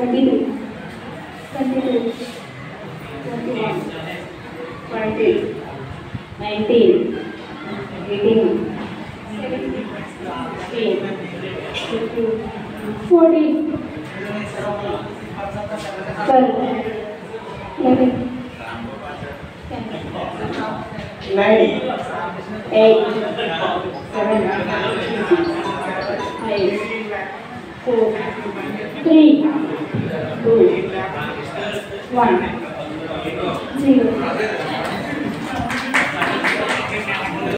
23, 22, 21, 20, 19, 18, 17, 18, 14, 12, 11, 10, nine, 8, 7, 5, 4, 3, 2, 1, 0.